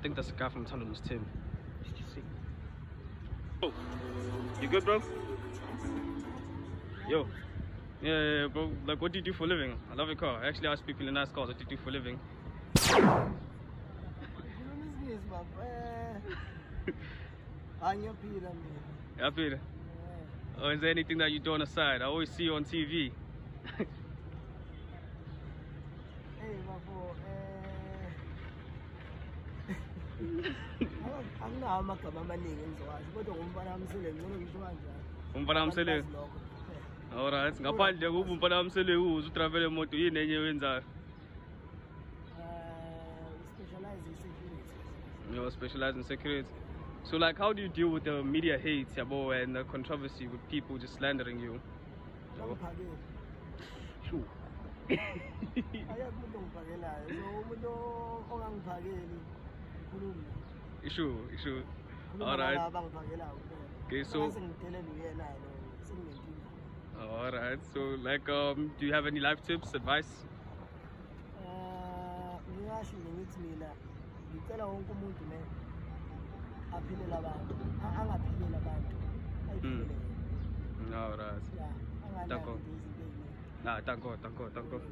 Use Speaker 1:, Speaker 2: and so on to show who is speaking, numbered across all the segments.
Speaker 1: I think that's a guy from Tandem's team. Oh, you good, bro? Yo. Yeah, yeah, yeah, bro. Like, what do you do for a living? I love your car. I actually ask people in nice cars what do you do for a living.
Speaker 2: Business, my friend. Angiyaphila mina.
Speaker 1: Happy?
Speaker 2: Eh,
Speaker 1: Or is there anything that you do on the side? I always see you on TV.
Speaker 2: Hey bafo, eh Anginawo amagama amaningi engizowazi kodwa ngumfana wamsele ngcono ngisho kanjani.
Speaker 1: Umfana.
Speaker 2: Eh,
Speaker 1: Alright. Ngaphandle kuba umfana wamsele uze utravel emoto yini enye wenzayo?
Speaker 2: we specialize in security.
Speaker 1: You specialize in security. So like how do you deal with the media hate yabo and the controversy with people just slandering you? Sure.
Speaker 2: Ayekho umuntu ongiphakelayo. So umuntu ongangiphakeli.
Speaker 1: Issue, issue. Alright.
Speaker 2: nalabo abangiphakelayo kuphela.
Speaker 1: Okay, so
Speaker 2: Mase ngithelele uyena lo sekunenkinga.
Speaker 1: alright. So like um do you have any life tips, advice?
Speaker 2: Eh, ngingasho nje ngithi mina ngicela wonke umuntu ne aphilele abantu A- angaphileli abantu ayiphilele yena.
Speaker 1: Alright.
Speaker 2: ya anganaki
Speaker 1: D'accord.
Speaker 2: nje izinto eziningi
Speaker 1: Nah, thank God, thank God, thank God.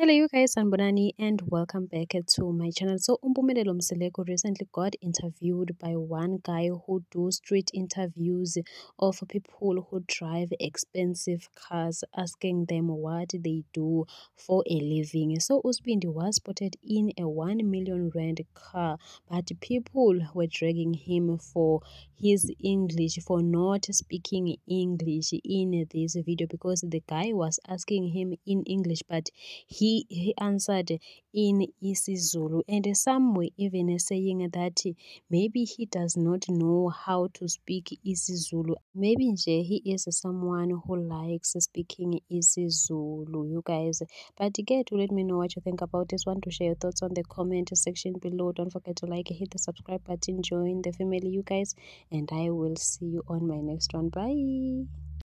Speaker 3: Hello you guys, I'm Bonani and welcome back to my channel. So Umpumelelo Mseleku recently got interviewed by one guy who do street interviews of people who drive expensive cars asking them what they do for a living. So Usbindi was spotted in a 1 million rand car but people were dragging him for his English for not speaking English in this video because the guy was asking him in English but he he answered in isiZulu and some were even saying that maybe he does not know how to speak isiZulu. Maybe nje he is someone who likes speaking isiZulu you guys. But get to let me know what you think about this. One to share your thoughts on the comment section below. Don't forget to like hit the subscribe button join the family you guys. And I will see you on my next one. Bye